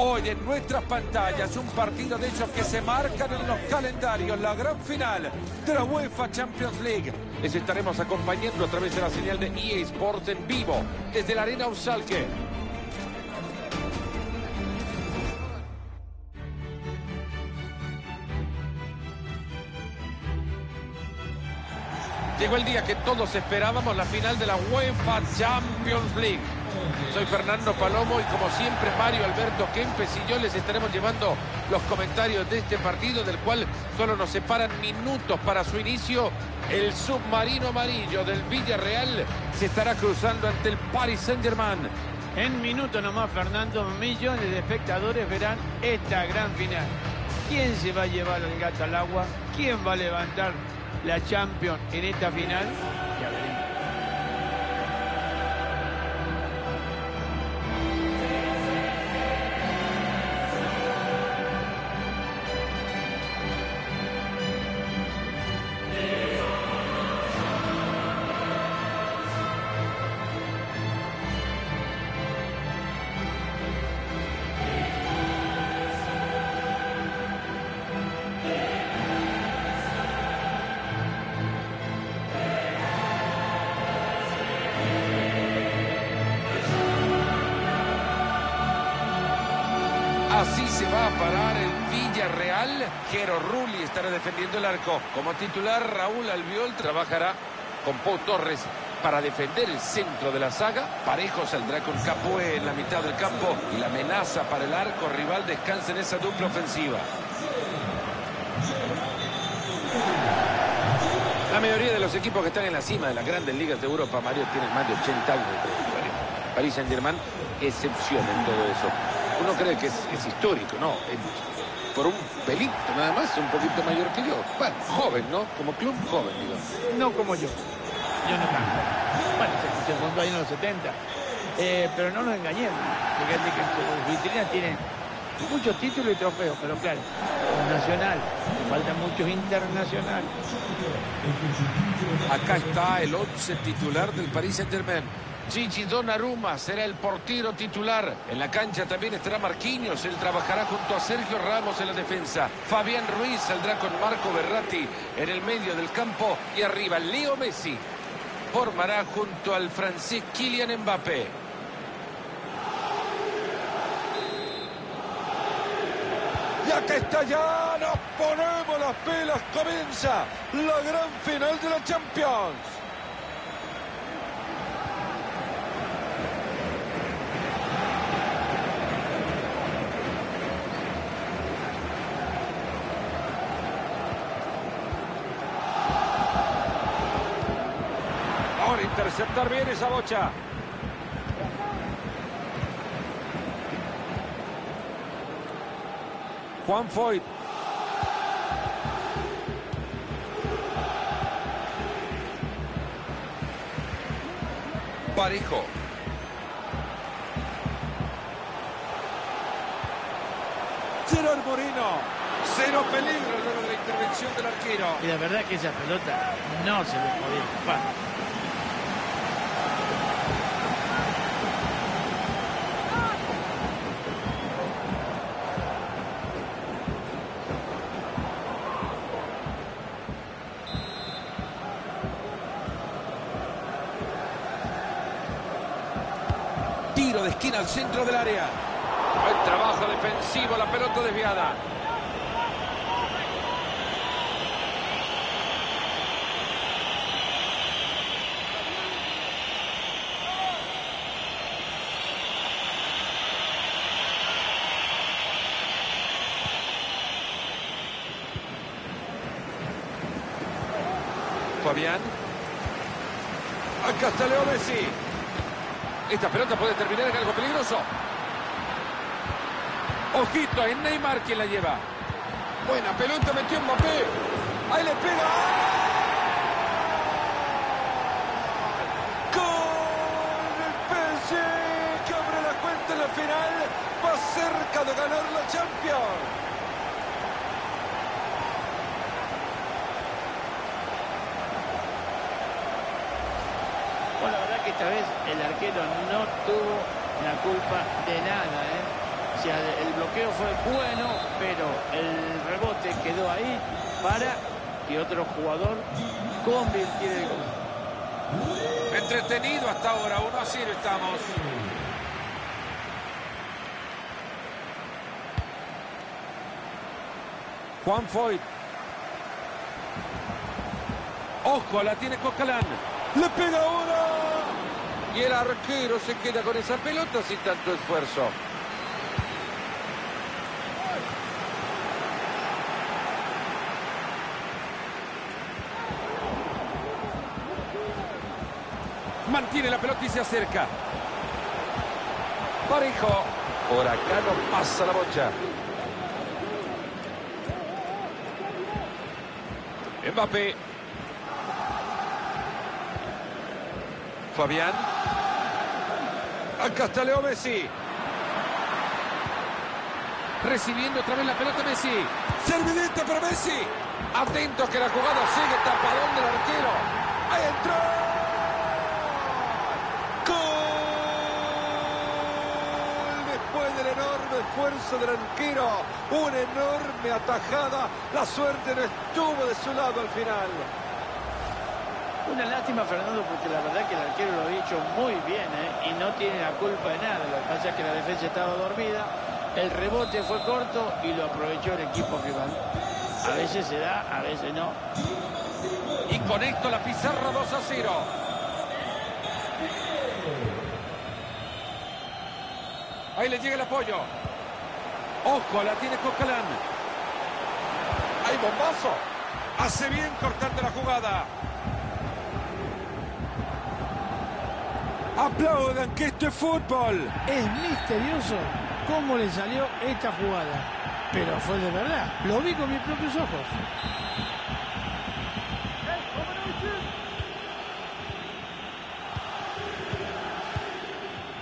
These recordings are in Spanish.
Hoy en nuestras pantallas un partido de esos que se marcan en los calendarios, la gran final de la UEFA Champions League. Les estaremos acompañando a través de la señal de EA Sports en vivo desde la Arena Usalque. Llegó el día que todos esperábamos, la final de la UEFA Champions League. Soy Fernando Palomo y como siempre Mario Alberto Kempes y yo les estaremos llevando los comentarios de este partido del cual solo nos separan minutos para su inicio. El submarino amarillo del Villarreal se estará cruzando ante el Paris Saint-Germain. En minutos nomás, Fernando, millones de espectadores verán esta gran final. ¿Quién se va a llevar el gato al agua? ¿Quién va a levantar la Champions en esta final? Defendiendo el arco. Como titular, Raúl Albiol trabajará con Pau Torres para defender el centro de la saga. Parejo saldrá con Capoe en la mitad del campo y la amenaza para el arco rival descansa en esa dupla ofensiva. La mayoría de los equipos que están en la cima de las grandes ligas de Europa, Mario, tienen más de 80 años de. París Saint-Germain, excepción en todo eso. Uno cree que es, es histórico, ¿no? Es por un pelito nada más, un poquito mayor que yo. Bueno, joven, ¿no? Como club joven, digo. No como yo. Yo no tanto. Bueno, se, se fundó ahí en los 70. Eh, pero no nos engañemos. Fíjate que sus vitrinas tienen muchos títulos y trofeos, pero claro, nacional. Faltan muchos internacionales. Acá está el 11 titular del Paris Saint-Germain. Gigi Donnarumma será el portero titular. En la cancha también estará Marquinhos. Él trabajará junto a Sergio Ramos en la defensa. Fabián Ruiz saldrá con Marco Berratti en el medio del campo. Y arriba Leo Messi formará junto al francés Kylian Mbappé. Ya que está ya, nos ponemos las pelas. Comienza la gran final de la Champions. Ahora interceptar bien esa bocha. Juan Foyt. Parejo. Gerard Moreno. Cero peligro luego de la intervención del arquero. Y la verdad que esa pelota no se le podía escapar. Tiro de esquina al centro del área. Buen trabajo defensivo, la pelota desviada. Fabián. Acá está Leo Messi. Esta pelota puede terminar en algo peligroso. Ojito, es Neymar quien la lleva. Buena pelota, metió Mbappé. Ahí le pega. Con el PSG que abre la cuenta en la final. Va cerca de ganar la Champions. Bueno, la verdad que esta vez el arquero no tuvo la culpa de nada, ¿eh? O sea, el bloqueo fue bueno, pero el rebote quedó ahí para que otro jugador convirtiera el gol. Entretenido hasta ahora, 1 a 0 estamos. Juan Foyt. Ojo, la tiene Cocalán. Le pega ahora. Y el arquero se queda con esa pelota sin tanto esfuerzo. Mantiene la pelota y se acerca. Parejo. Por acá no pasa la bocha. Mbappé. Fabián. Acá está Leo Messi. Recibiendo otra vez la pelota Messi. Servidita para Messi. Atentos que la jugada sigue tapadón del arquero. Ahí entró. después del enorme esfuerzo del arquero. Una enorme atajada. La suerte no estuvo de su lado al final. Una lástima, Fernando, porque la verdad que el arquero lo ha hecho muy bien ¿eh? y no tiene la culpa de nada. Lo que pasa es que la defensa estaba dormida, el rebote fue corto y lo aprovechó el equipo rival. A veces se da, a veces no. Y con esto la pizarra 2 a 0. Ahí le llega el apoyo. Ojo, la tiene Cocalán. Hay bombazo. Hace bien cortando la jugada. Aplaudan que esto es fútbol. Es misterioso cómo le salió esta jugada. Pero fue de verdad. Lo vi con mis propios ojos.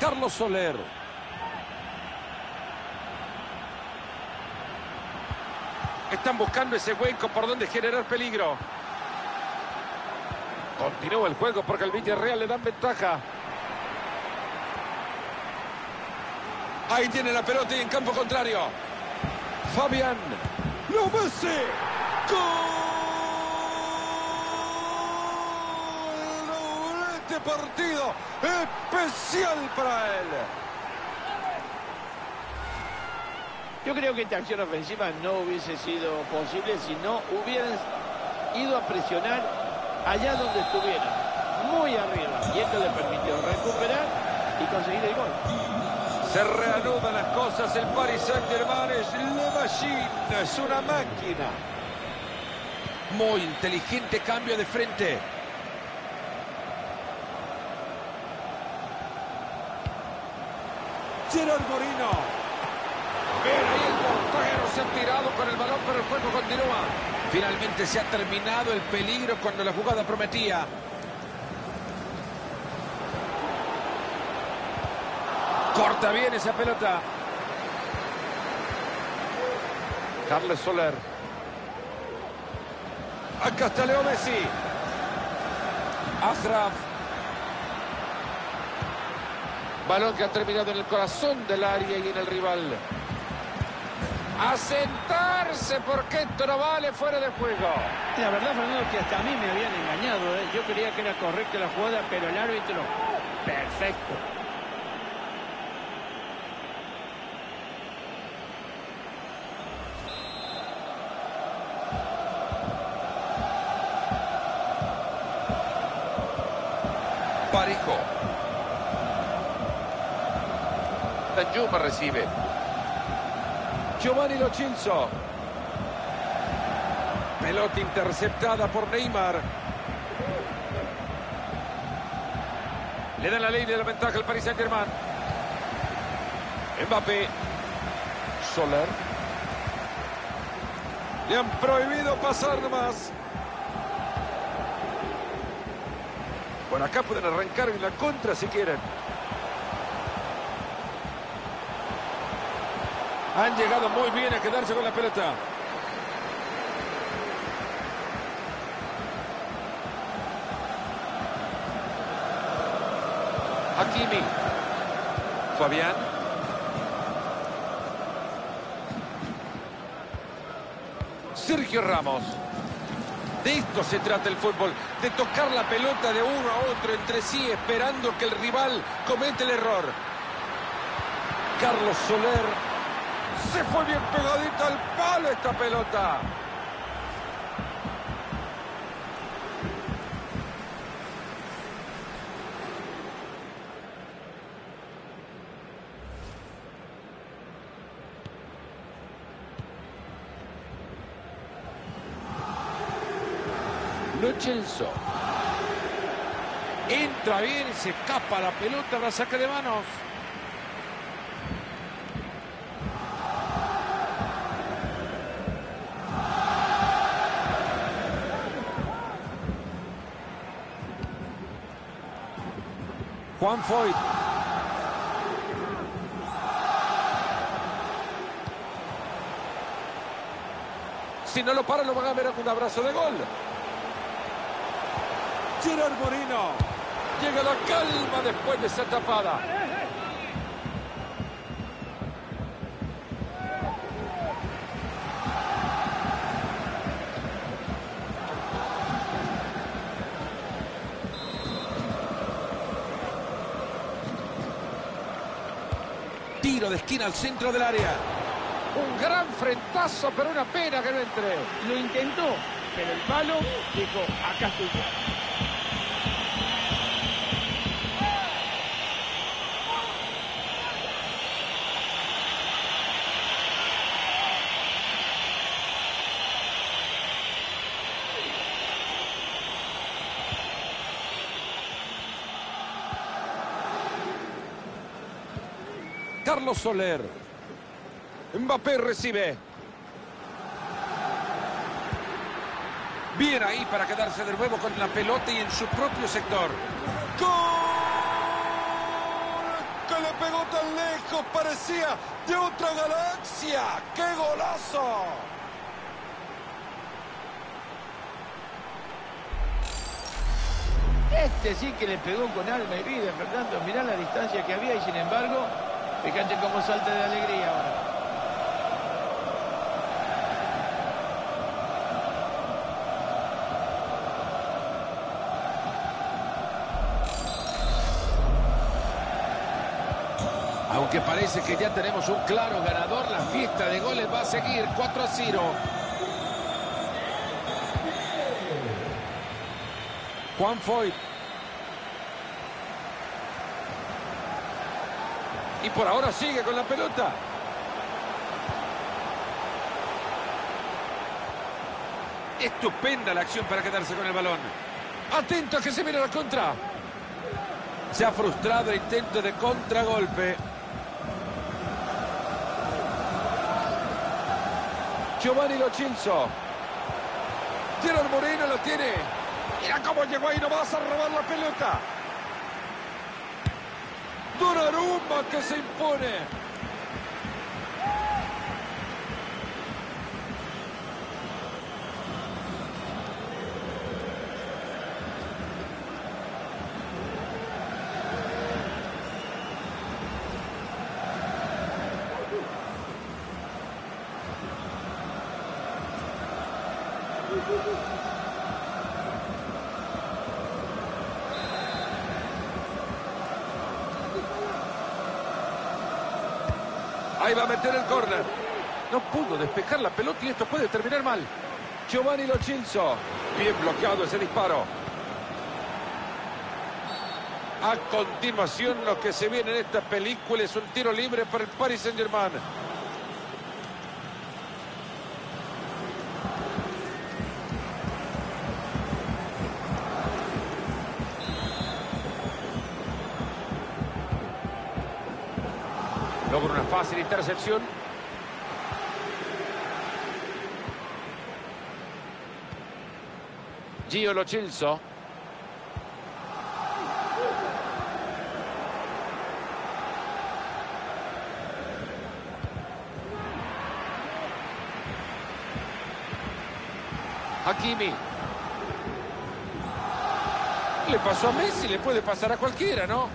Carlos Soler. Están buscando ese hueco por donde generar peligro. Continúa el juego porque el Villarreal le dan ventaja. Ahí tiene la pelota y en campo contrario. Fabián. ¡Lo Messi! ¡Gol! Este partido especial para él. Yo creo que esta acción ofensiva no hubiese sido posible si no hubieran ido a presionar allá donde estuvieron, muy arriba. Y esto le permitió recuperar y conseguir el gol. Se reanudan las cosas. El Paris Saint-Germain es la es una máquina. Muy inteligente cambio de frente. Gerard Morino. Bien, se ha tirado con el balón, pero el juego continúa. Finalmente se ha terminado el peligro cuando la jugada prometía. Corta bien esa pelota. Carles Soler. Acá está Leo Messi. Ashraf. Balón que ha terminado en el corazón del área y en el rival. A sentarse porque esto no vale fuera de juego. La verdad, Fernando, que hasta a mí me habían engañado. ¿eh? Yo creía que era correcta la jugada, pero el árbitro, perfecto. Danjuma recibe. Giovanni Lo Celso. Pelota interceptada por Neymar. Le dan la ley de la ventaja al Paris Saint-Germain. Mbappé. Soler. Le han prohibido pasar nomás. Bueno, acá pueden arrancar en la contra si quieren. Han llegado muy bien a quedarse con la pelota. Hakimi. Fabián. Sergio Ramos. De esto se trata el fútbol, de tocar la pelota de uno a otro entre sí, esperando que el rival comete el error. Carlos Soler se fue bien pegadita al palo esta pelota. Luchenzo. Entra bien se escapa la pelota, la saca de manos. Juan Foyt. Si no lo para, lo van a ver con un abrazo de gol. Gerard Moreno. Llega la calma después de esa tapada. Tiro de esquina al centro del área. Un gran frentazo, pero una pena que no entre. Lo intentó, pero el palo dijo, acá estoy Carlos Soler. Mbappé recibe. Bien ahí para quedarse de nuevo con la pelota y en su propio sector. ¡Gol! Que le pegó tan lejos, parecía de otra galaxia. ¡Qué golazo! Este sí que le pegó con alma y vida, Fernando. Mirá la distancia que había y sin embargo, fíjate cómo salta de alegría ahora. Aunque parece que ya tenemos un claro ganador, la fiesta de goles va a seguir 4 a 0. Juan Foyt. Y por ahora sigue con la pelota. Estupenda la acción para quedarse con el balón. Atento a que se viene la contra. Se ha frustrado el intento de contragolpe. Giovanni Lochinzo. Gerard Moreno lo tiene. Mira cómo llegó ahí, no vas a robar la pelota. Donnarumma que se impone. Ahí va a meter el córner. No pudo despejar la pelota y esto puede terminar mal. Giovanni Lochinzo. Bien bloqueado ese disparo. A continuación, lo que se viene en esta película es un tiro libre para el Paris Saint-Germain. Logra una fácil intercepción. Gio Lochinzo. Hakimi. Le pasó a Messi, le puede pasar a cualquiera, ¿no?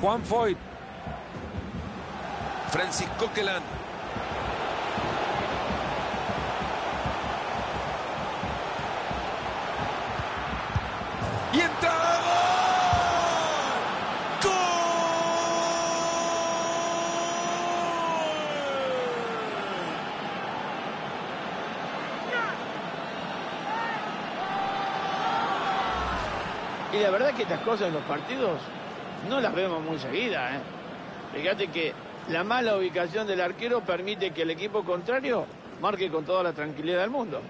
Juan Foyt. Francisco Quelán. Y entra. ¡Gol! Y la verdad que estas cosas en los partidos no las vemos muy seguidas. ¿eh? Fíjate que la mala ubicación del arquero permite que el equipo contrario marque con toda la tranquilidad del mundo.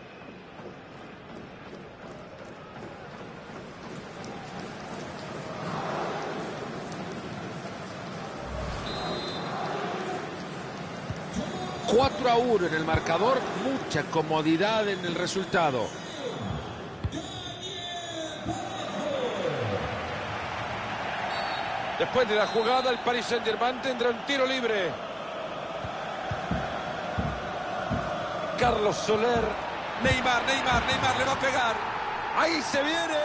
Cuatro a 1 en el marcador, mucha comodidad en el resultado. Después de la jugada, el Paris Saint-Germain tendrá un tiro libre. Carlos Soler. Neymar, Neymar, Neymar le va a pegar. Ahí se viene.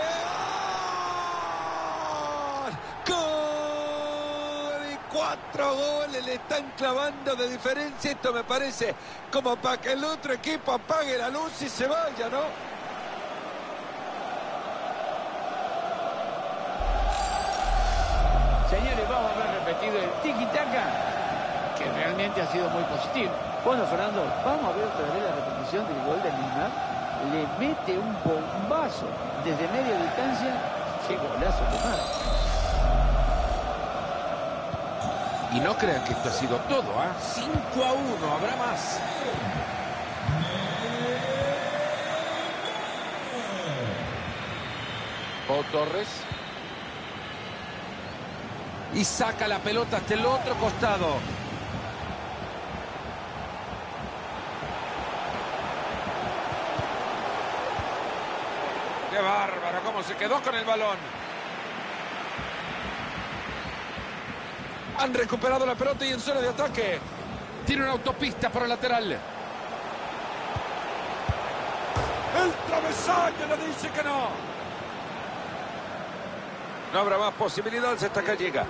¡Gol! ¡Gol! Y cuatro goles le están clavando de diferencia. Esto me parece como para que el otro equipo apague la luz y se vaya, ¿no? Tiki-taka, que realmente ha sido muy positivo. Bueno, Fernando, vamos a ver otra vez la repetición del gol de Neymar. Le mete un bombazo desde media distancia. Qué golazo marca. Y no crean que esto ha sido todo, ¿ah? 5 a 1, habrá más. O Torres. Y saca la pelota hasta el otro costado. ¡Qué bárbaro! ¿Cómo se quedó con el balón? Han recuperado la pelota y en zona de ataque. Tiene una autopista por el lateral. El travesaño le dice que no. No habrá más posibilidades hasta que llega.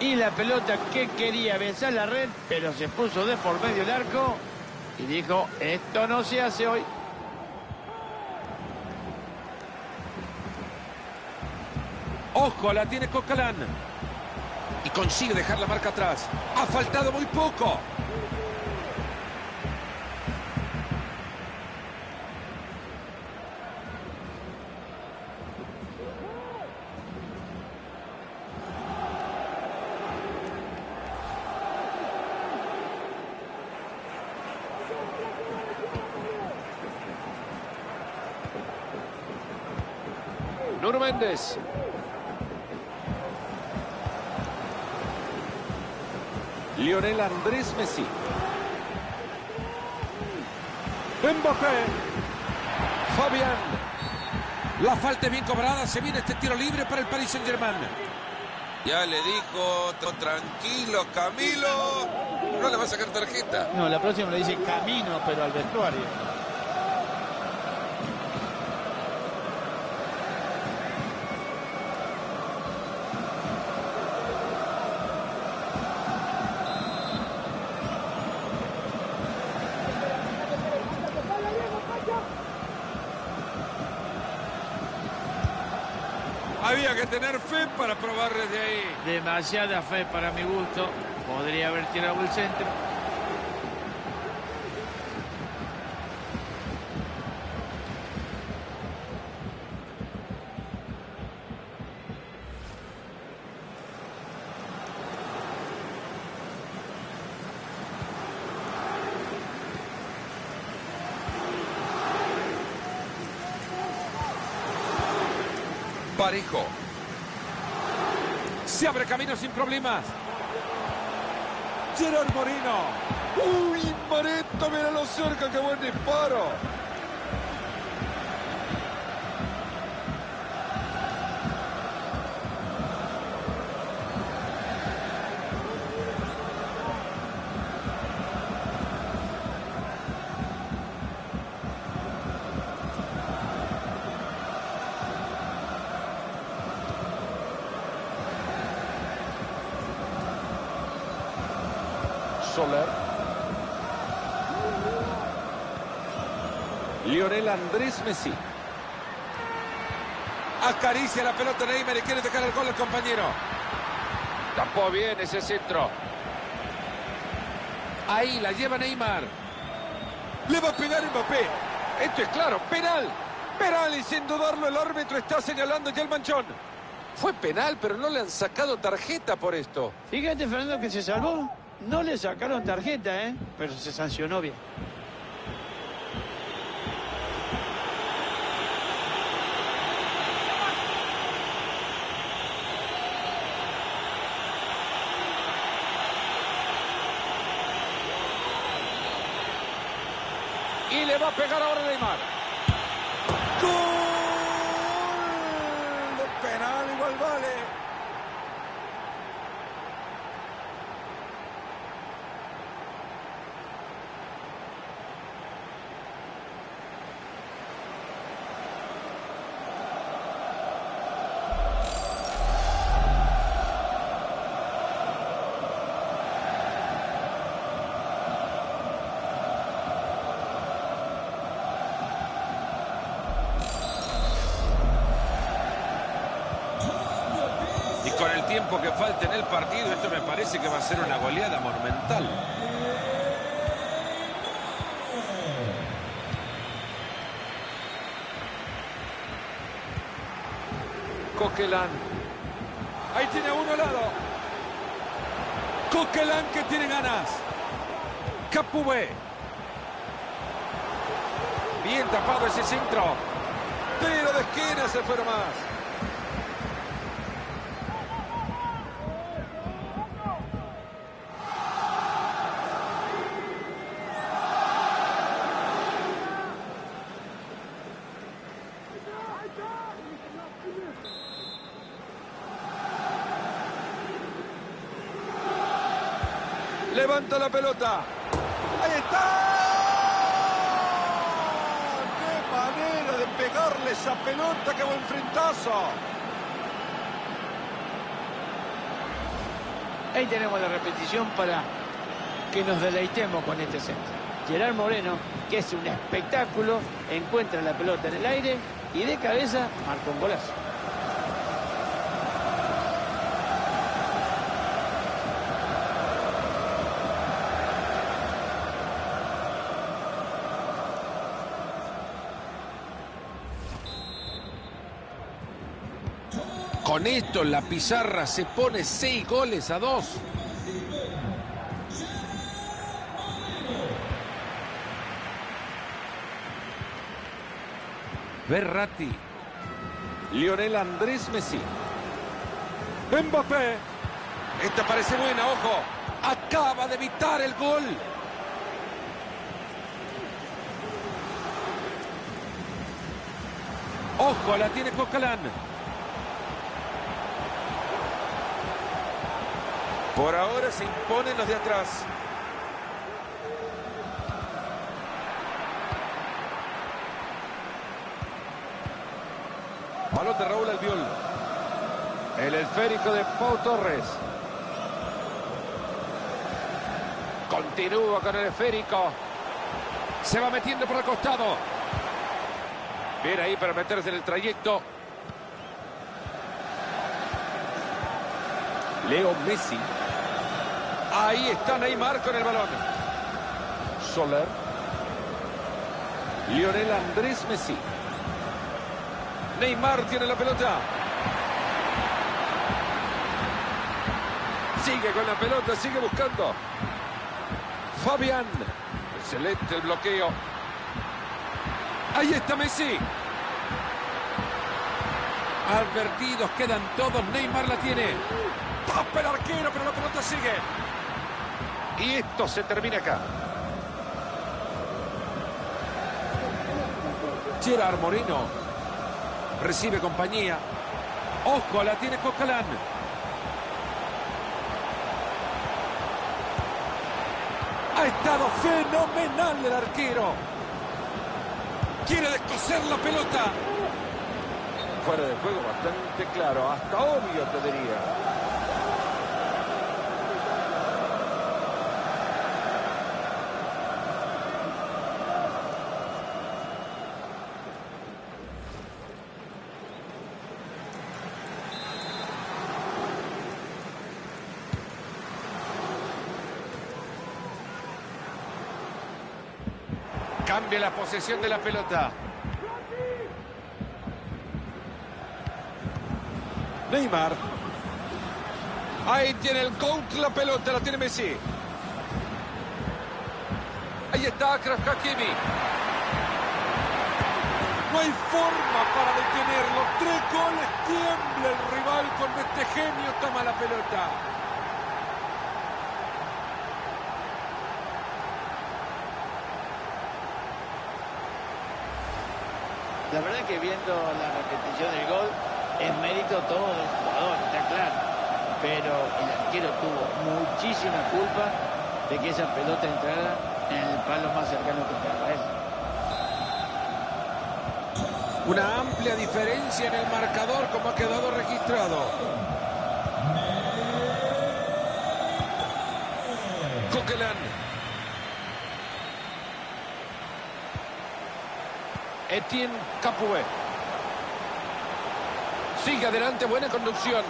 Y la pelota que quería besar la red, pero se puso de por medio el arco y dijo, esto no se hace hoy. Ojo, la tiene Cocalán. Y consigue dejar la marca atrás. Ha faltado muy poco. Lionel Andrés Messi. Mbappé. Fabián. La falta es bien cobrada. Se viene este tiro libre para el Paris Saint-Germain. Ya le dijo, tranquilo, Camilo. No le va a sacar tarjeta. No, la próxima le dice camino, pero al vestuario. Había que tener fe para probar desde ahí. Demasiada fe para mi gusto. Podría haber tirado el centro. Parejo. Se abre camino sin problemas. Gerard Moreno. Uy, Moreto, mira lo cerca, qué buen disparo. Soler. Lionel Andrés Messi. Acaricia la pelota Neymar y quiere dejar el gol al compañero. Tapó bien ese centro. Ahí la lleva Neymar. Le va a pegar Mbappé. Esto es claro, penal. Penal y sin dudarlo el árbitro está señalando ya el manchón. Fue penal, pero no le han sacado tarjeta por esto. Fíjate, Fernando, que se salvó. No le sacaron tarjeta, ¿eh? Pero se sancionó bien. Pegar ahora parece que va a ser una goleada monumental. Coquelán. Ahí tiene uno al lado. Coquelán que tiene ganas. Capubé. Bien tapado ese centro. Tiro de esquina se fueron más. Levanta pelota. Ahí está. ¡Qué manera de pegarle esa pelota! ¡Qué buen frentazo! Ahí tenemos la repetición para que nos deleitemos con este centro. Gerard Moreno, que es un espectáculo, encuentra la pelota en el aire y de cabeza marca un golazo. Con esto la pizarra se pone seis goles a dos. Berratti. Lionel Andrés Messi. Mbappé. Esta parece buena, ojo. Acaba de evitar el gol. Ojo, la tiene Cocalán. Por ahora se imponen los de atrás. Balón de Raúl Albiol. El esférico de Pau Torres. Continúa con el esférico. Se va metiendo por el costado. Bien ahí para meterse en el trayecto. Leo Messi. Ahí está Neymar con el balón. Soler. Lionel Andrés Messi. Neymar tiene la pelota. Sigue con la pelota, sigue buscando. Fabián. Excelente el bloqueo. Ahí está Messi. Advertidos quedan todos. Neymar la tiene. Tapa el arquero, pero la pelota sigue. Y esto se termina acá. Gerard Moreno recibe compañía. Ojo, la tiene Cocalán. Ha estado fenomenal el arquero. Quiere descoser la pelota. Fuera de juego bastante claro, hasta obvio te diría. Cambia la posesión de la pelota. Neymar. Ahí tiene el coach la pelota, la tiene Messi. Ahí está Akraf Hakimi. No hay forma para detenerlo. Tres goles, tiembla el rival cuando este genio toma la pelota. La verdad que viendo la repetición del gol es mérito todo del jugador, está claro. Pero el arquero tuvo muchísima culpa de que esa pelota entrara en el palo más cercano que estaba él. Una amplia diferencia en el marcador como ha quedado registrado. Coquelin. Etienne Capoue. Sigue adelante, buena conducción.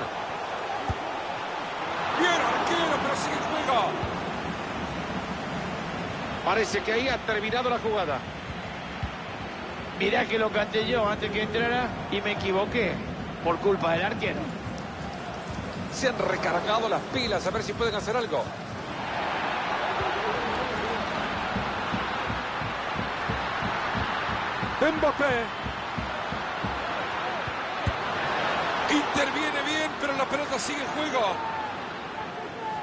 Bien arquero, pero sigue el juego. Parece que ahí ha terminado la jugada. Mirá que lo canté yo antes que entrara y me equivoqué por culpa del arquero. Se han recargado las pilas a ver si pueden hacer algo. Mbappé. Interviene bien, pero la pelota sigue en juego.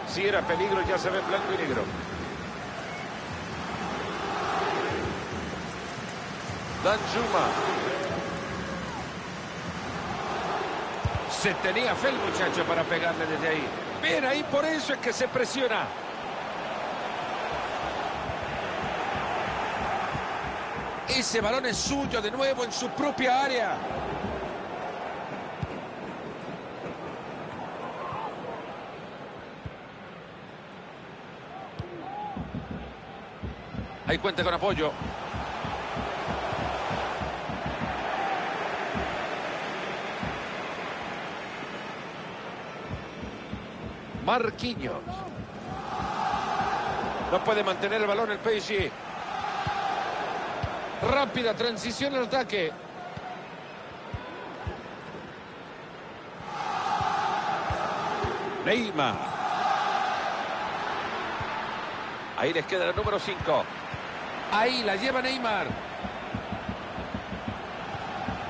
Si era peligro, ya se ve blanco y negro. Danjuma. Se tenía fe el muchacho para pegarle desde ahí. Bien, ahí por eso es que se presiona. Ese balón es suyo de nuevo en su propia área. Ahí cuenta con apoyo. Marquinhos. No puede mantener el balón el PSG. Rápida transición al ataque. Neymar. Ahí les queda el número 5. Ahí la lleva Neymar.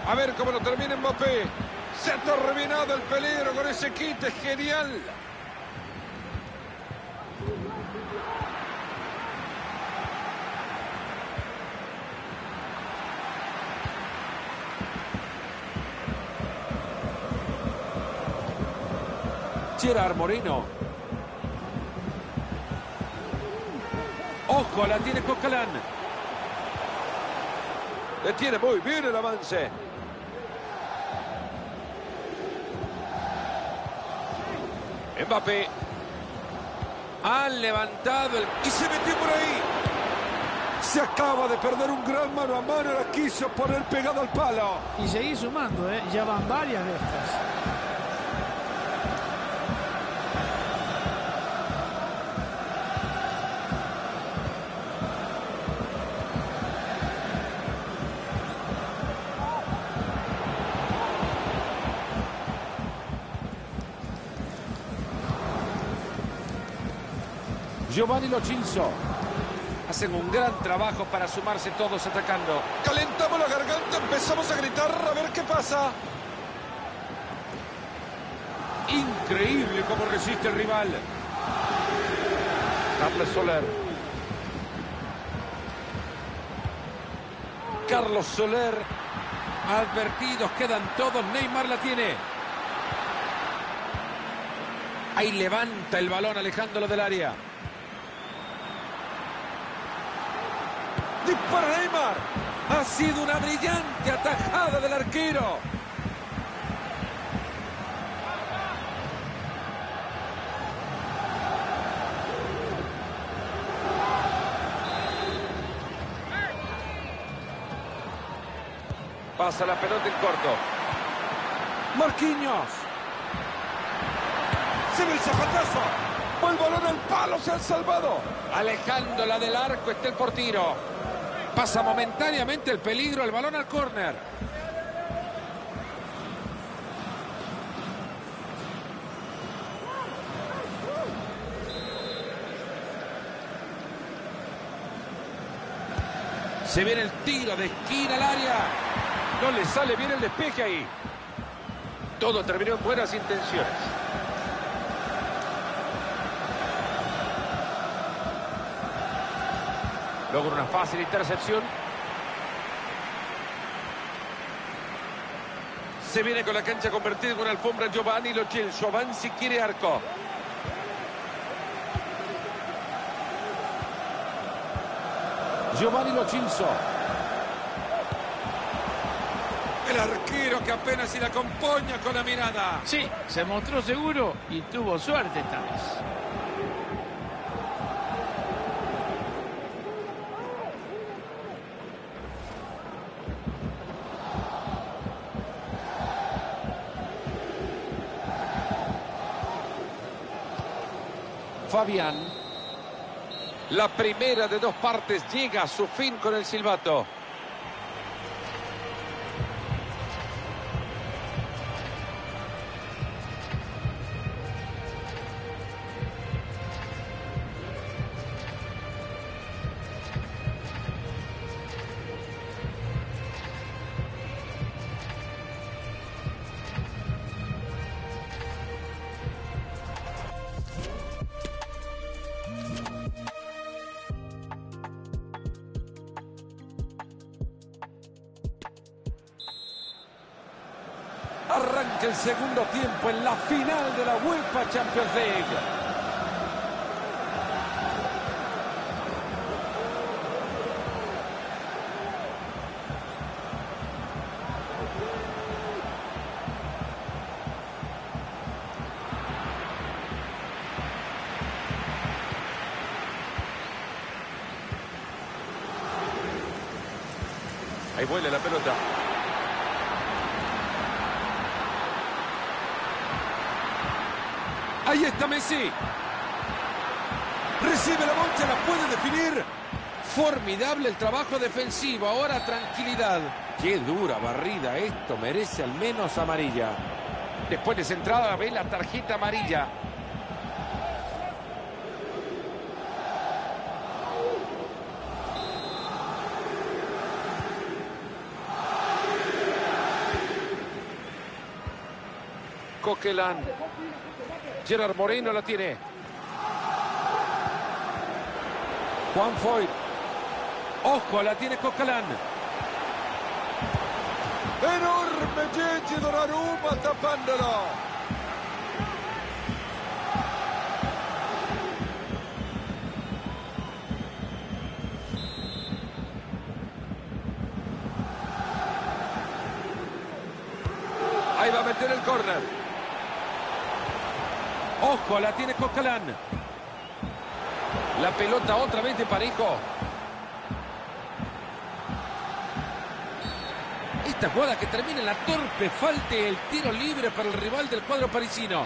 A ver cómo lo termina Mbappé. Se ha terminado el peligro con ese kit, es genial. Gerard Moreno. Ojo, la tiene Coquelin. Detiene muy bien el avance. Mbappé. Han levantado el... Y se metió por ahí. Se acaba de perder un gran mano a mano. La quiso poner pegado al palo. Y seguir sumando, ¿eh? ya van varias de estas. Giovanni Lochinzo. Hacen un gran trabajo para sumarse todos atacando. Calentamos la garganta, empezamos a gritar a ver qué pasa. Increíble cómo resiste el rival. Carlos Soler. Carlos Soler. Advertidos, quedan todos. Neymar la tiene. Ahí levanta el balón alejándolo del área. Dispara Neymar. Ha sido una brillante atajada del arquero. Pasa la pelota en corto. Marquinhos. Se ve el zapatazo. Va el balón al palo, se han salvado. Alejándola del arco está el portero. Pasa momentáneamente el peligro, el balón al córner. Se viene el tiro de esquina al área. No le sale bien el despeje ahí. Todo terminó en buenas intenciones. Logra una fácil intercepción. Se viene con la cancha convertida en una alfombra Giovanni Lo Celso. si quiere arco. Giovanni Lo El arquero que apenas se la acompaña con la mirada. Sí, se mostró seguro y tuvo suerte esta vez. Fabián. La primera de dos partes llega a su fin con el silbato. Tiempo en la final de la UEFA Champions League. Ahí vuela la pelota. Ahí está Messi. Recibe la bolsa, la puede definir. Formidable el trabajo defensivo. Ahora tranquilidad. Qué dura barrida. Esto merece al menos amarilla. Después de centrada ve la tarjeta amarilla. Coquelin. Gerard Moreno la tiene. Juan Foy. Ojo, la tiene Coquelin. Enorme Gigi Donnarumma tapándolo. Ahí va a meter el córner. Ojo, la tiene Coquelin. La pelota otra vez de parejo. Esta jugada que termina en la torpe falte el tiro libre para el rival del cuadro parisino.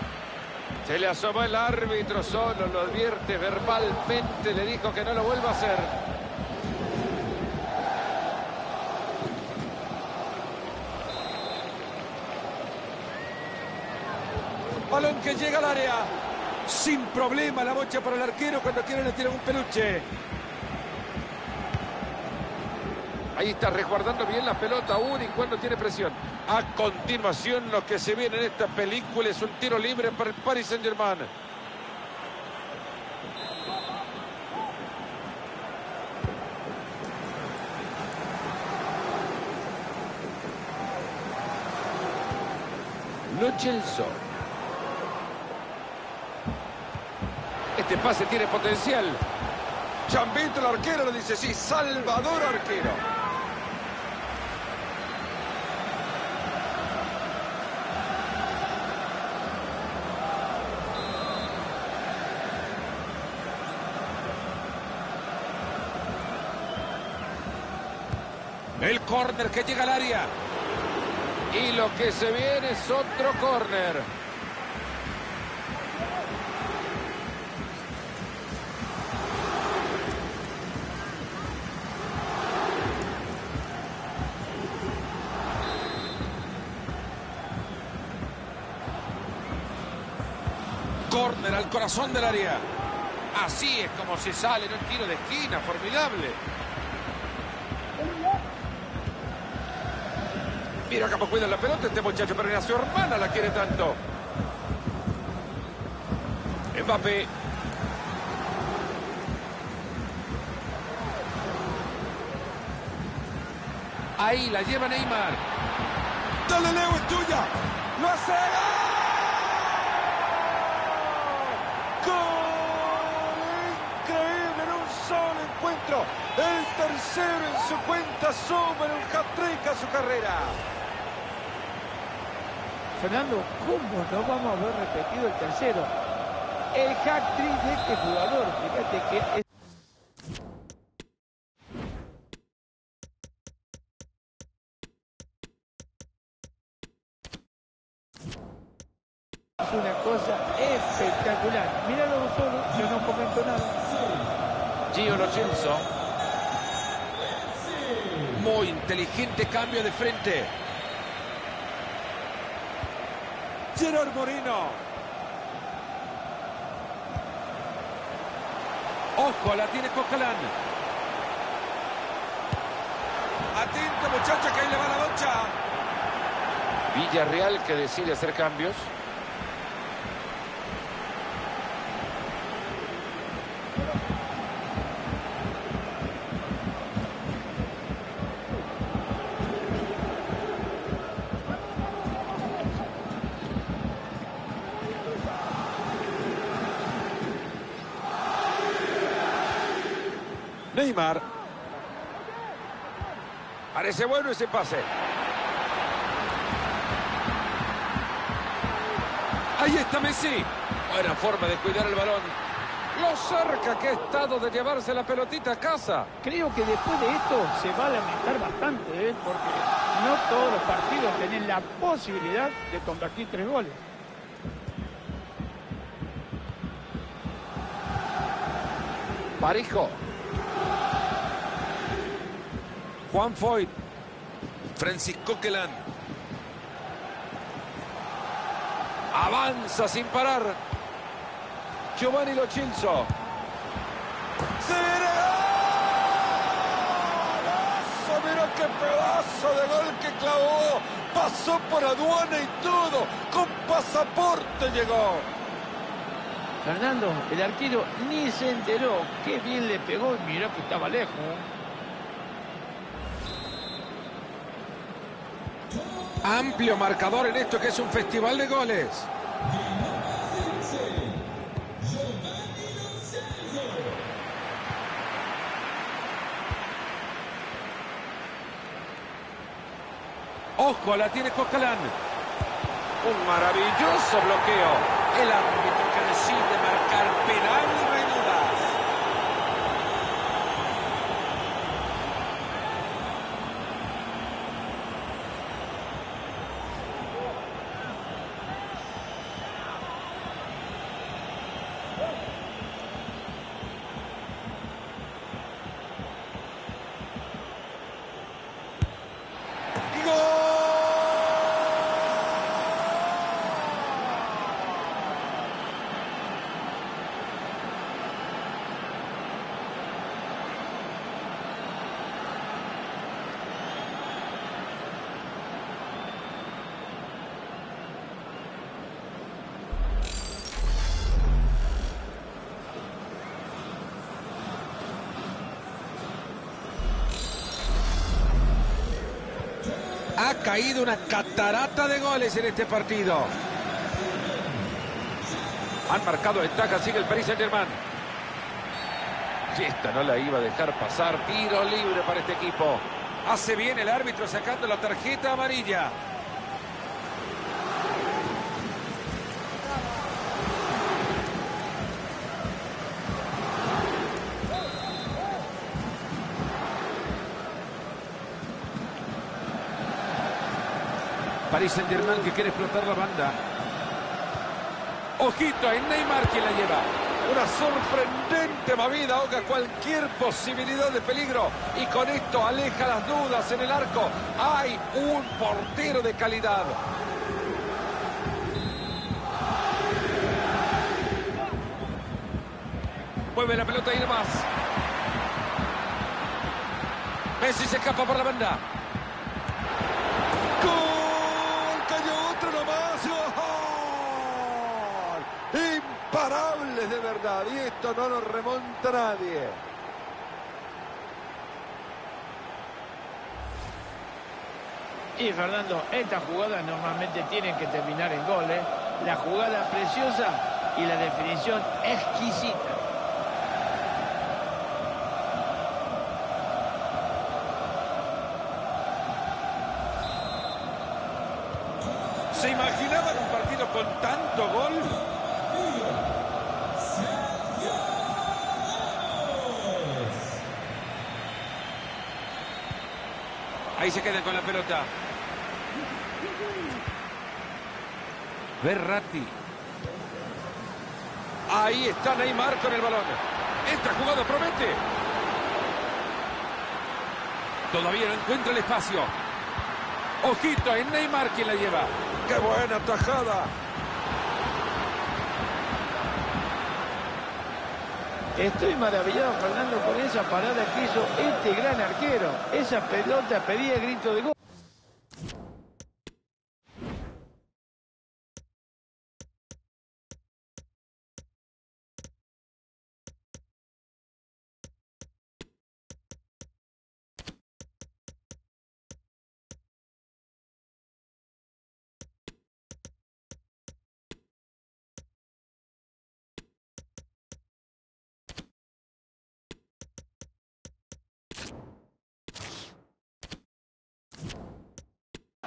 Se le asomó el árbitro, solo lo advierte verbalmente, le dijo que no lo vuelva a hacer. Balón que llega al área. Sin problema la bocha para el arquero cuando quiere le tiran un peluche. Ahí está resguardando bien la pelota y cuando tiene presión. A continuación lo que se viene en esta película es un tiro libre para el Paris Saint Germain. Lo Celso. Este pase tiene potencial. Chambito el arquero lo dice, sí, Salvador arquero. córner que llega al área. Y lo que se viene es otro córner. Córner al corazón del área. Así es como se sale en un tiro de esquina, formidable. Mira cómo cuida la pelota este muchacho, pero ni a su hermana la quiere tanto. Mbappé. Ahí la lleva Neymar. Dale, Leo, es tuya. Lo hace. ¡Gol! Increíble en un solo encuentro. El tercero en su cuenta suma en un hat-trick a su carrera. Fernando, ¿cómo no vamos a ver repetido el tercero? El hat-trick de este jugador, fíjate que es... Una cosa espectacular. Míralo solo, yo no comento nada. Gio Lo. Muy inteligente cambio de frente. Gerard Moreno. Ojo, la tiene Cocalán. Atento, muchacha, que ahí le va la bocha. Villarreal que decide hacer cambios. Neymar. Parece bueno ese pase. Ahí está Messi. Buena forma de cuidar el balón. Lo cerca que ha estado de llevarse la pelotita a casa. Creo que después de esto se va a lamentar bastante, ¿eh? porque no todos los partidos tienen la posibilidad de convertir tres goles. Parijo. Juan Foyt. Francisco Quelán. Avanza sin parar. Giovanni Lo Celso. ¡Se viene golazo! Qué pedazo de gol que clavó. Pasó por aduana y todo. Con pasaporte llegó. Fernando, el arquero ni se enteró. Qué bien le pegó y que estaba lejos. Amplio marcador en esto que es un festival de goles. Ojo, la tiene Cocalán. Un maravilloso bloqueo. El árbitro que decide marcar penal no hay dudas. Ha caído una catarata de goles en este partido. Han marcado ventaja, sigue el Paris Saint-Germain. Si esta no la iba a dejar pasar, tiro libre para este equipo. Hace bien el árbitro sacando la tarjeta amarilla. Paris Saint-Germain que quiere explotar la banda. Ojito, es Neymar quien la lleva. Una sorprendente movida ahoga cualquier posibilidad de peligro y con esto aleja las dudas en el arco. Hay un portero de calidad. Mueve la pelota y más. Messi se escapa por la banda. ¡Gol! ¡Cayó otro nomás! ¡Gol! Y esto no lo remonta nadie. Y Fernando, estas jugadas normalmente tienen que terminar en goles. La jugada preciosa y la definición exquisita. Pelota. Ahí está Neymar con el balón. Esta jugada promete. Todavía no encuentra el espacio. Ojito, es Neymar quien la lleva. ¡Qué buena tajada! Estoy maravillado, Fernando, con esa parada que hizo este gran arquero. Esa pelota pedía grito de gol.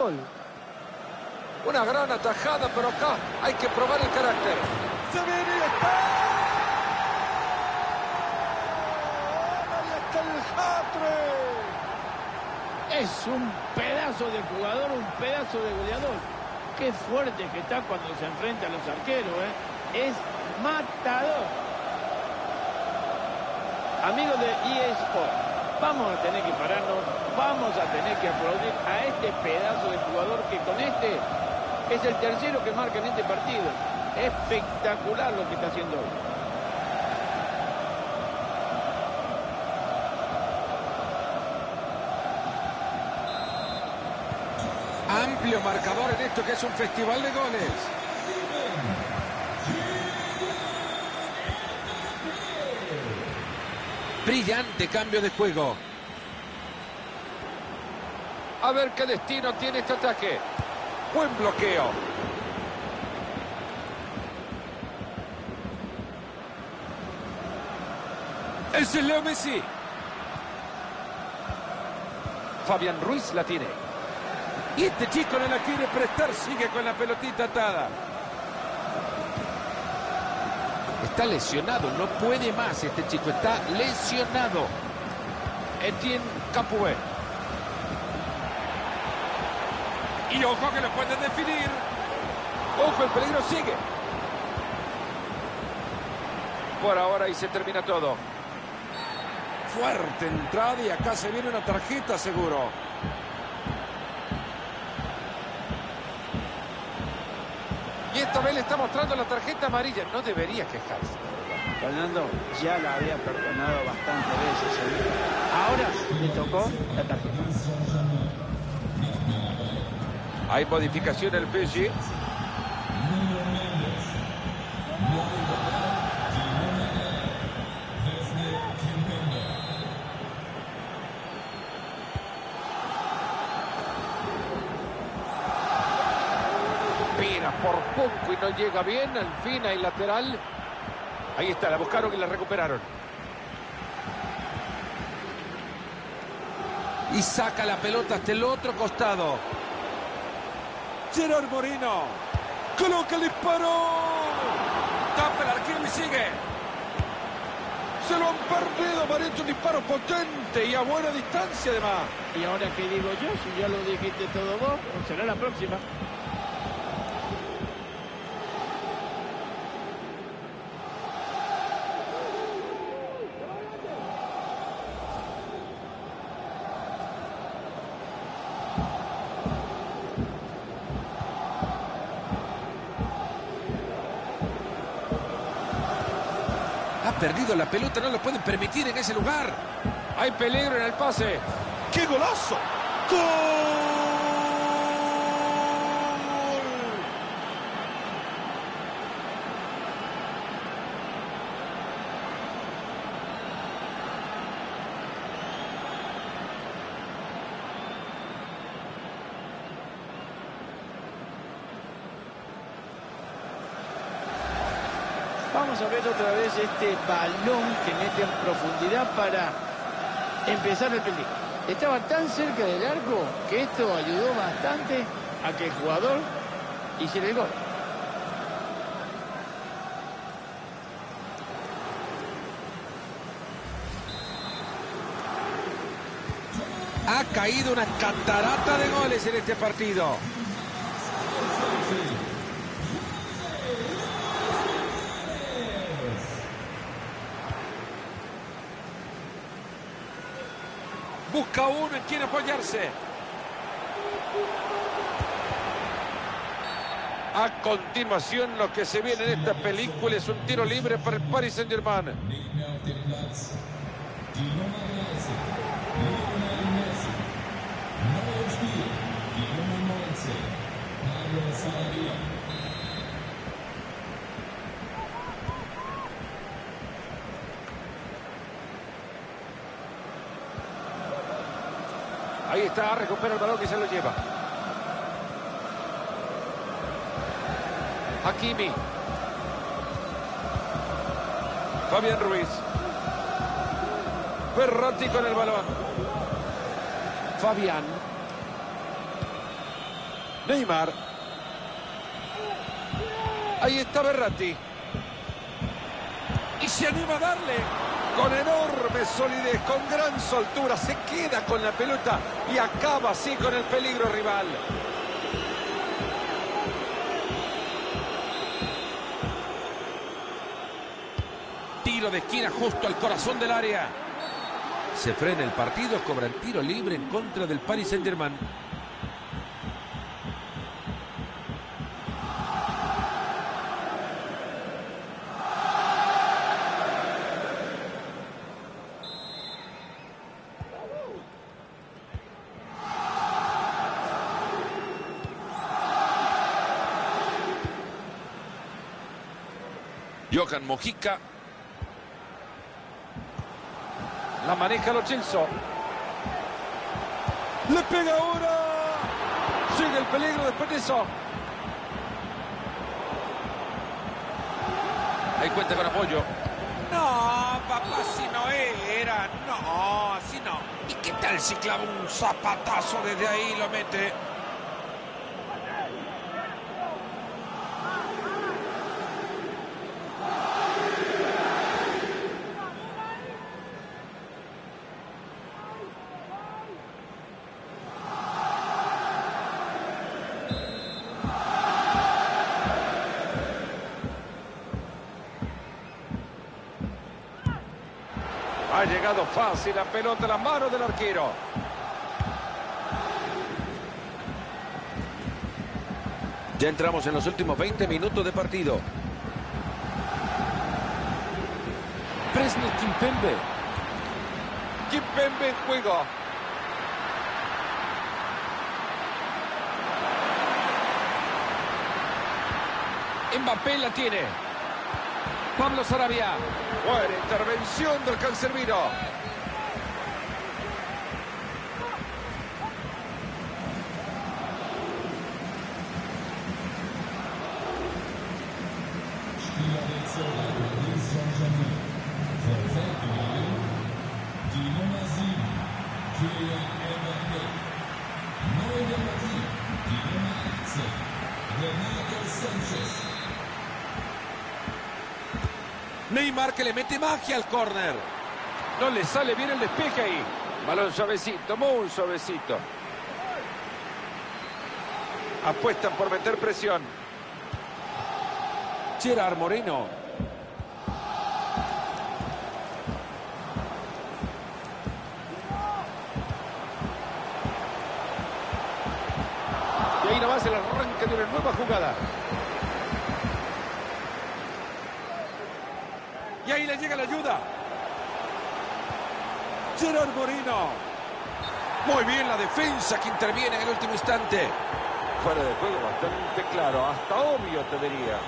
Una gran atajada, pero acá hay que probar el carácter. ¡Se viene y está! ¡Ahí está el hat-trick! Es un pedazo de jugador, un pedazo de goleador. Qué fuerte que está cuando se enfrenta a los arqueros, ¿eh? Es matador. Amigos de eSport, vamos a tener que pararnos, vamos a tener que aplaudir a este pedazo de jugador que con este es el tercero que marca en este partido. Espectacular lo que está haciendo hoy. Amplio marcador en esto que es un festival de goles. Brillante cambio de juego. A ver qué destino tiene este ataque. Buen bloqueo. Ese es Leo Messi. Fabián Ruiz la tiene. Y este chico no la quiere prestar, sigue con la pelotita atada. Está lesionado, no puede más este chico, está lesionado. Etienne Capoue. Y ojo que lo pueden definir. Ojo, el peligro sigue. Por ahora ahí se termina todo. Fuerte entrada y acá se viene una tarjeta seguro. Y esta vez le está mostrando la tarjeta amarilla. No debería quejarse. Fernando ya la había perdonado bastantes veces. ¿eh? Ahora le tocó la tarjeta. Hay modificación el PSG. Llega bien. Al fin hay lateral. Ahí está, la buscaron y la recuperaron. Y saca la pelota hasta el otro costado. Gerard Moreno. Coloca el disparo. Tapa el arquero y sigue. Se lo han perdido, parece un disparo potente y a buena distancia además. ¿Y ahora qué digo yo? Si ya lo dijiste todo vos, será la próxima. Ha perdido la pelota, no lo pueden permitir en ese lugar. Hay peligro en el pase. ¡Qué golazo! ¡Gol! Ver otra vez este balón que mete en profundidad para empezar el peligro. Estaba tan cerca del arco que esto ayudó bastante a que el jugador hiciera el gol. Ha caído una catarata de goles en este partido. Busca uno en quien apoyarse. A continuación, lo que se viene en esta película es un tiro libre para el Paris Saint-Germain. Está, recupera el balón y se lo lleva. Hakimi. Fabián Ruiz. Ferrati con el balón. Fabián. Neymar. Ahí está Berratti. Y se anima a darle. Con enorme solidez, con gran soltura, se queda con la pelota y acaba así con el peligro rival. Tiro de esquina justo al corazón del área. Se frena el partido, cobra el tiro libre en contra del Paris Saint-Germain. Johan Mojica. La maneja Lo Celso. Le pega ahora. Sigue el peligro después de eso. Ahí cuenta con apoyo. No, papá, si no era. No, así no. ¿Y qué tal si clava un zapatazo desde ahí y lo mete? Ha llegado fácil la pelota a las manos del arquero. Ya entramos en los últimos 20 minutos de partido. Presnel Kimpembe. Kimpembe en juego. Mbappé la tiene. Pablo Sarabia. Buena intervención del Cancerbino. Neymar que le mete magia al córner. No le sale bien el despeje ahí. Balón suavecito, muy suavecito. Apuestan por meter presión. Gerard Moreno. Y ahí nomás el arranque de una nueva jugada. Y ahí le llega la ayuda. Gerard Moreno. Muy bien la defensa que interviene en el último instante. Fuera de juego bastante claro, hasta obvio te diría.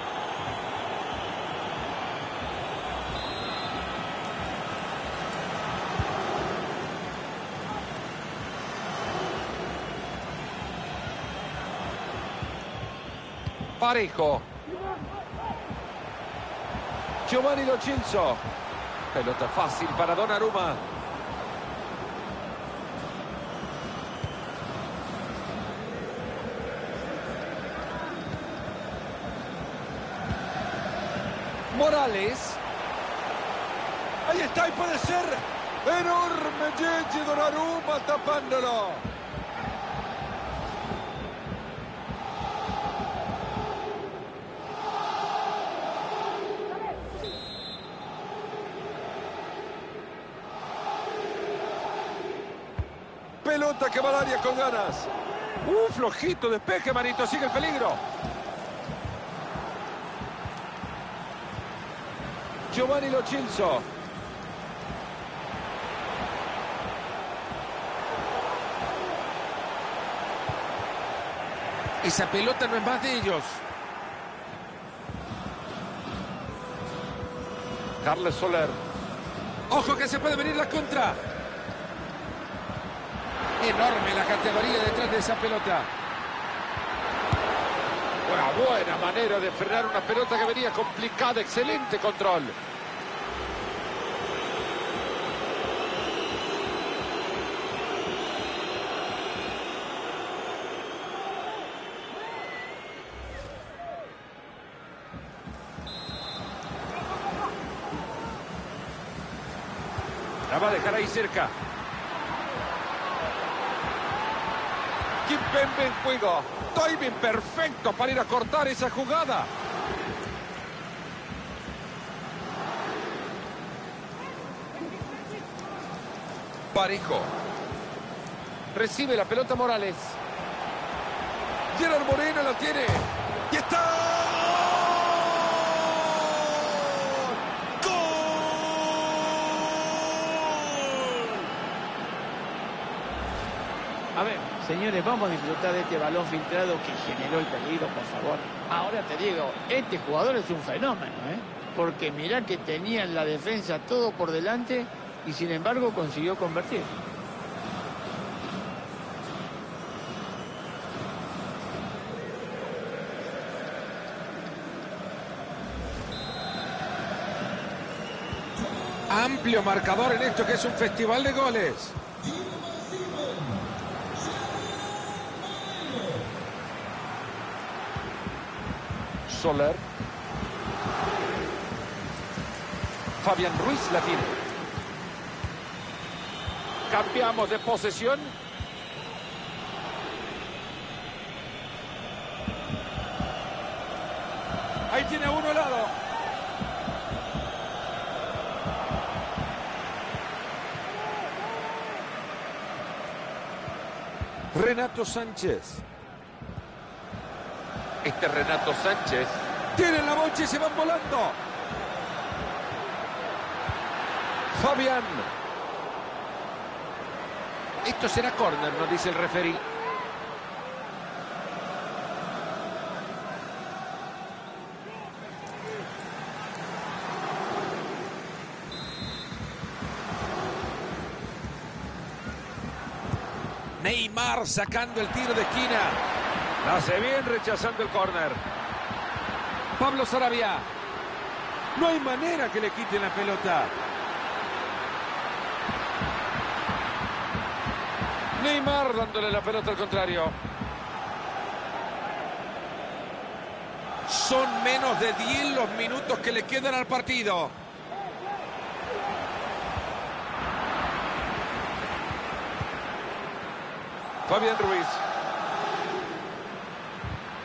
Parejo. Giovanni Lo. Pelota fácil para Donnarumma. Morales. Ahí está y puede ser enorme Gigi Donnarumma tapándolo. Con ganas. Uh, flojito despeje, Marito. Sigue el peligro. Giovanni Lo Celso. Esa pelota no es más de ellos. Carles Soler. Ojo que se puede venir la contra. Enorme la categoría detrás de esa pelota. Una buena manera de frenar una pelota que venía complicada. Excelente control. La va a dejar ahí cerca. Kimpembe en juego. Timing perfecto para ir a cortar esa jugada. Parejo. Recibe la pelota Morales. Gerard Moreno la tiene. ¡Y está! ¡Gol! A ver, señores, vamos a disfrutar de este balón filtrado que generó el peligro, por favor. Ahora te digo, este jugador es un fenómeno, ¿eh? Porque mirá que tenía en la defensa todo por delante y sin embargo consiguió convertir. Amplio marcador en esto que es un festival de goles. Soler. Fabián Ruiz la tiene. Cambiamos de posesión. Ahí tiene uno lado. Renato Sánchez. Renato Sánchez. Tienen la bocha y se van volando. Fabián. Esto será córner, nos dice el referí. Neymar sacando el tiro de esquina. Hace bien rechazando el córner. Pablo Sarabia. No hay manera que le quiten la pelota. Neymar dándole la pelota al contrario. Son menos de 10 los minutos que le quedan al partido. Fabián Ruiz.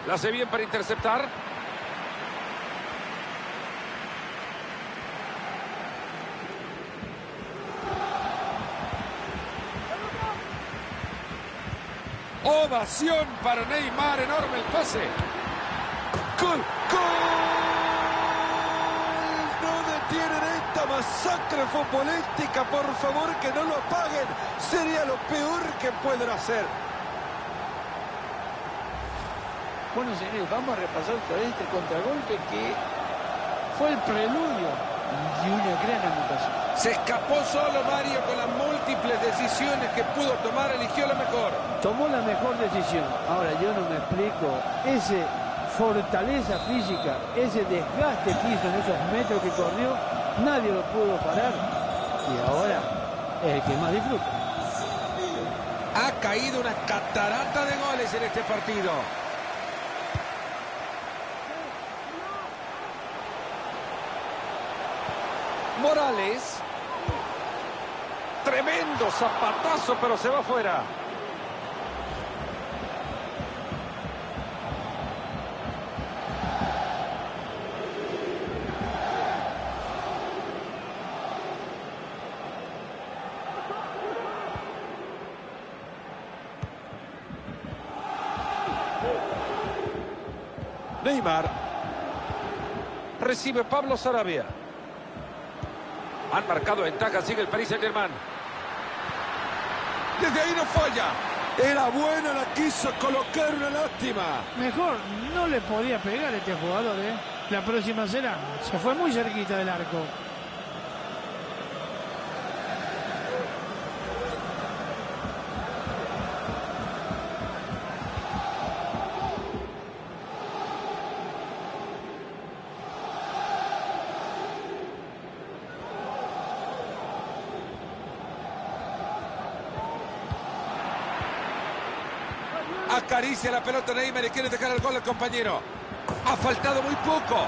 La hace bien para interceptar. Ovación para Neymar, enorme el pase. ¡Gol! ¡Gol! No detienen masacre futbolística, por favor que no lo apaguen. Sería lo peor que pueden hacer. Bueno, señores, vamos a repasar otra vez este contragolpe que fue el preludio de una gran anotación. Se escapó solo Mario con las múltiples decisiones que pudo tomar, eligió la mejor. Tomó la mejor decisión. Ahora yo no me explico. Ese fortaleza física, ese desgaste que hizo en esos metros que corrió, nadie lo pudo parar. Y ahora es el que más disfruta. Ha caído una catarata de goles en este partido. Morales. Tremendo zapatazo, pero se va fuera. Neymar. Recibe Pablo Sarabia. Han marcado ventaja, sigue el Paris Saint-Germain. Desde ahí no falla. Era buena, la quiso colocar una lástima. Mejor no le podía pegar a este jugador, ¿eh? La próxima será. Se fue muy cerquita del arco. Acaricia la pelota Neymar y quiere dejar el gol al compañero. Ha faltado muy poco.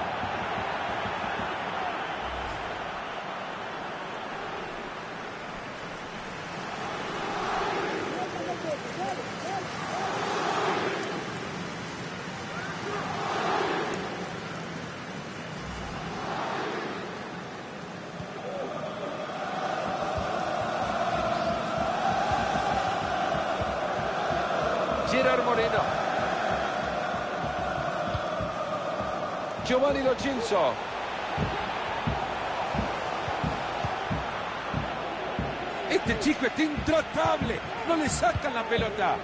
Gerard Moreno. Giovanni Lo. Este chico está intratable. No le sacan la pelota.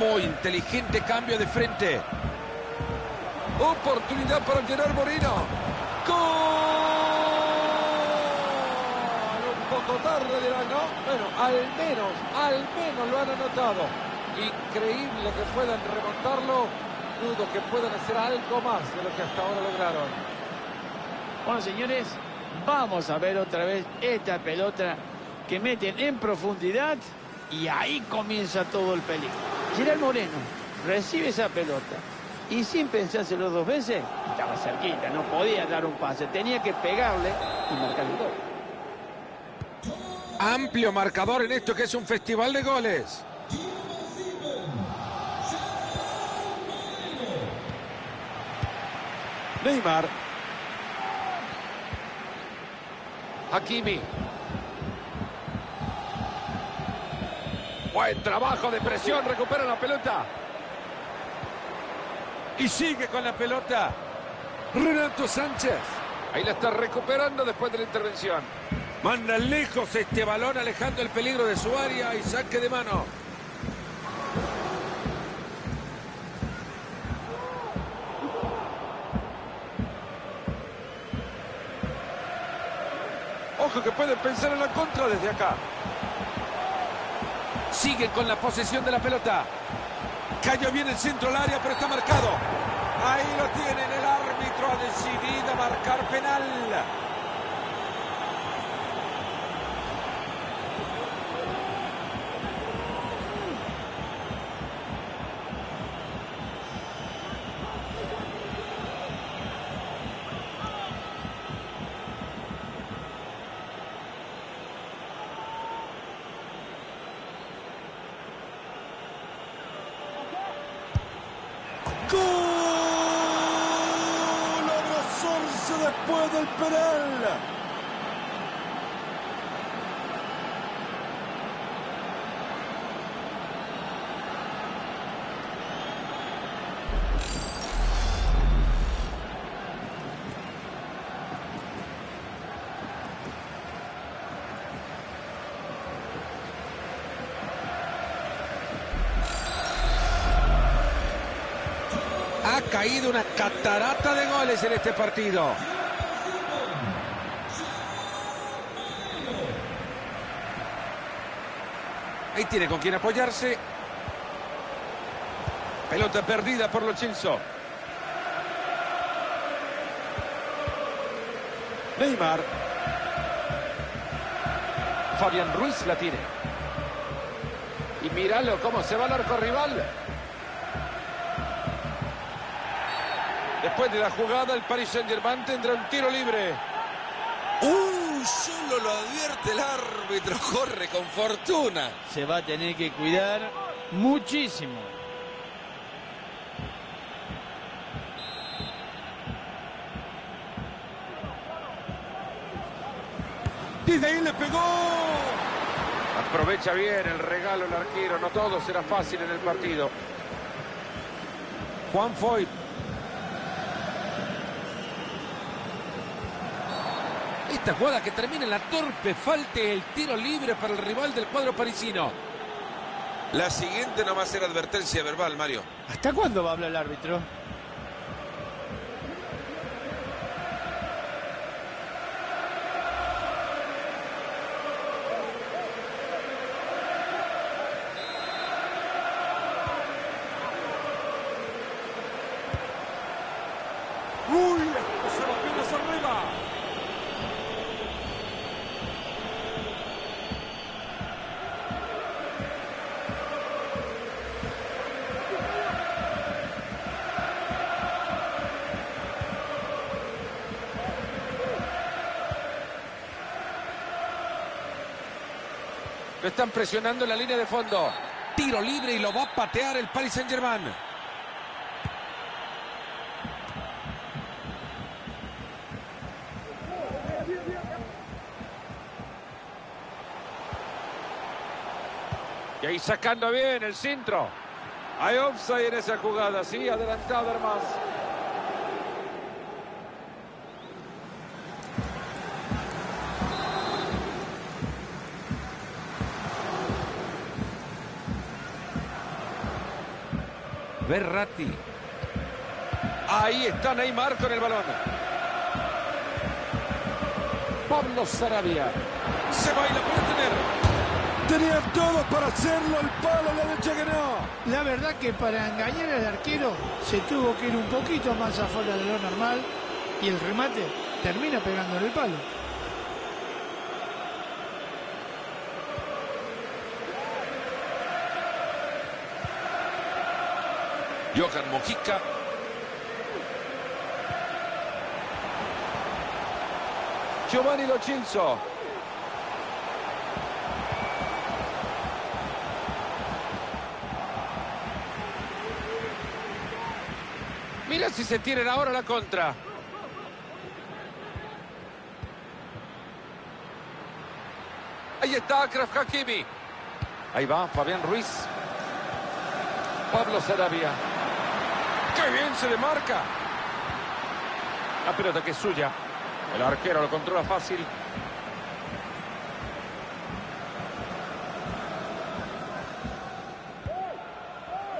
Muy inteligente cambio de frente. Oportunidad para Gerard Moreno. ¡Gol! Un poco tarde dirán, ¿no? Bueno, al menos, al menos lo han anotado. Increíble que puedan remontarlo. Dudo que puedan hacer algo más de lo que hasta ahora lograron. Bueno, señores, vamos a ver otra vez esta pelota que meten en profundidad y ahí comienza todo el peligro. Gerard Moreno recibe esa pelota y sin pensárselo dos veces, estaba cerquita, no podía dar un pase, tenía que pegarle y marcar el gol. Amplio marcador en esto que es un festival de goles. Neymar. Hakimi. Buen trabajo de presión, recupera la pelota. Y sigue con la pelota. Renato Sánchez. Ahí la está recuperando después de la intervención. Manda lejos este balón alejando el peligro de su área y saque de mano. Que pueden pensar en la contra desde acá. Sigue con la posesión de la pelota. Cayó bien el centro del área, pero está marcado. Ahí lo tienen, el árbitro ha decidido marcar penal. puede el penal. caído una catarata de goles en este partido. Tiene con quién apoyarse. Pelota perdida por los Chilso. Neymar. Fabián Ruiz la tiene. Y míralo cómo se va al arco rival. Después de la jugada, el Paris Saint-Germain tendrá un tiro libre. Árbitro. Corre con fortuna. Se va a tener que cuidar muchísimo. Desde ahí le pegó. Aprovecha bien el regalo el arquero. No todo será fácil en el partido. Juan Foy. Esta jugada que termina en la torpe falte el tiro libre para el rival del cuadro parisino. La siguiente no va a ser advertencia verbal, Mario. ¿Hasta cuándo va a hablar el árbitro? Uy, esto se va apenas arriba. Lo están presionando en la línea de fondo. Tiro libre y lo va a patear el Paris Saint-Germain. Y ahí sacando bien el centro. Hay offside en esa jugada, sí, adelantado más. Berratti. Ahí está Neymar con el balón. Pablo Sarabia. Se va y la puede tener. Tenía todo para hacerlo, el palo le dicho que no. La verdad que para engañar al arquero se tuvo que ir un poquito más afuera de lo normal y el remate termina pegando en el palo. Johan Mojica. Giovanni Lo. Mira si se tienen ahora la contra. Ahí está Akraf Hakimi. Ahí va Fabián Ruiz. Pablo Sarabia. ¡Qué bien se demarca! La pelota que es suya. El arquero lo controla fácil.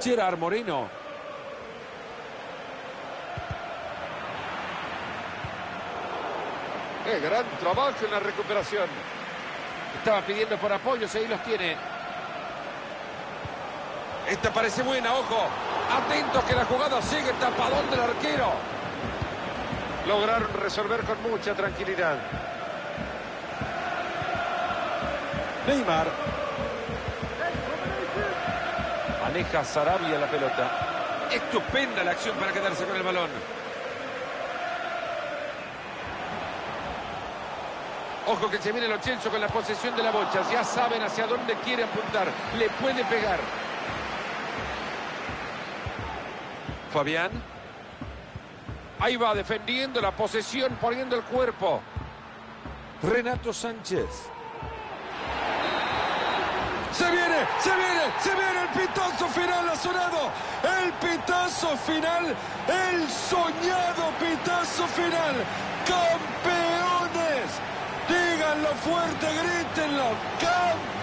Gerard Moreno. ¡Qué gran trabajo en la recuperación! Estaba pidiendo por apoyos, ahí los tiene. Esta parece buena, ojo. Atentos que la jugada sigue tapadón del arquero. Lograron resolver con mucha tranquilidad. Neymar. Maneja Sarabia la pelota. Estupenda la acción para quedarse con el balón. Ojo que se viene el Ochenso con la posesión de la bocha. Ya saben hacia dónde quiere apuntar. Le puede pegar. Fabián. Ahí va defendiendo la posesión, poniendo el cuerpo. Renato Sánchez. Se viene, se viene, se viene el pitazo final ha sonado. El pitazo final, el soñado pitazo final. Campeones. Díganlo fuerte, grítenlo. Campeones.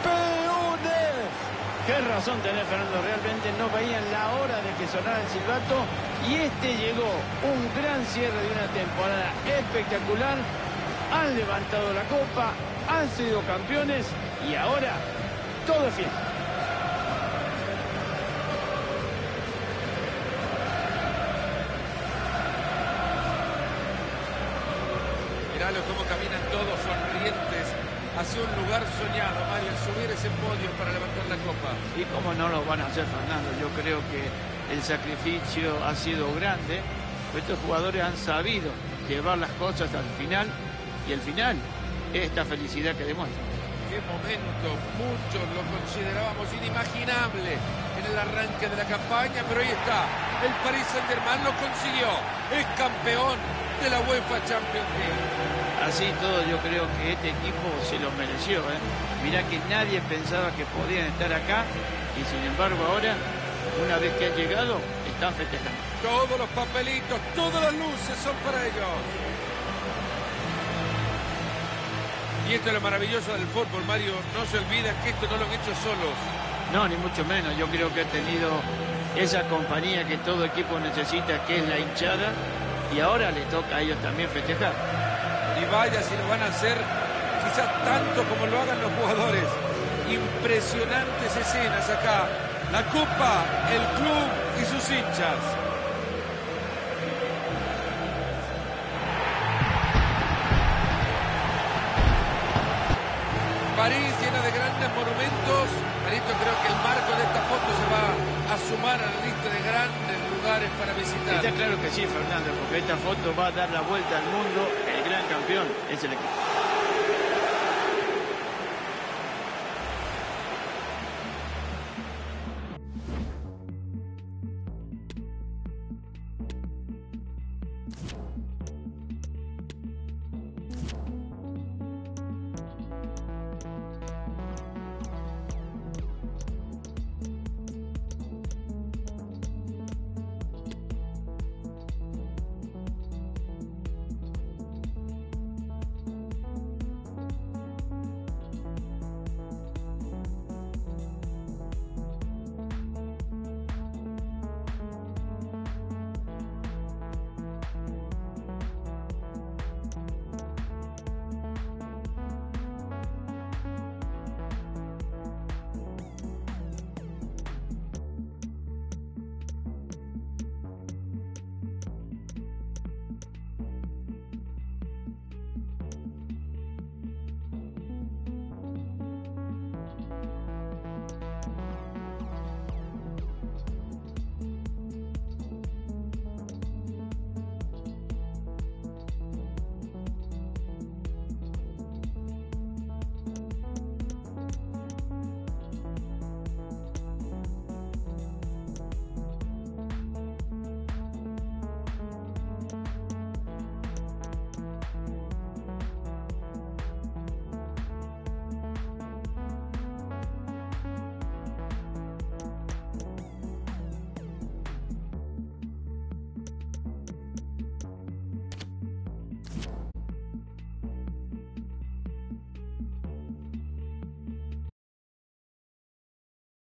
Qué razón tenés, Fernando. Realmente no veían la hora de que sonara el silbato. Y este llegó un gran cierre de una temporada espectacular. Han levantado la copa, han sido campeones y ahora todo es fiesta. Miralo cómo caminan todos sonrientes hacia un lugar soñado, subir ese podio para levantar la copa. ¿Y cómo no lo van a hacer, Fernando? Yo creo que el sacrificio ha sido grande. Estos jugadores han sabido llevar las cosas al final y el final es esta felicidad que demuestran. Qué momento, muchos lo considerábamos inimaginable en el arranque de la campaña, pero ahí está, el Paris Saint-Germain lo consiguió, es campeón de la UEFA Champions League. Así todo yo creo que este equipo se lo mereció. ¿eh? Mirá que nadie pensaba que podían estar acá y sin embargo ahora, una vez que han llegado, están festejando. Todos los papelitos, todas las luces son para ellos. Y esto es lo maravilloso del fútbol, Mario. No se olviden que esto no lo han hecho solos. No, ni mucho menos. Yo creo que ha tenido esa compañía que todo equipo necesita, que es la hinchada, y ahora le toca a ellos también festejar. Y vaya si lo van a hacer, tanto como lo hagan los jugadores. Impresionantes escenas acá. La Copa, el club y sus hinchas. París llena de grandes monumentos. Marito, creo que el marco de esta foto se va a sumar a la lista de grandes lugares para visitar. Está claro que sí, Fernando, porque esta foto va a dar la vuelta al mundo. El gran campeón es el equipo.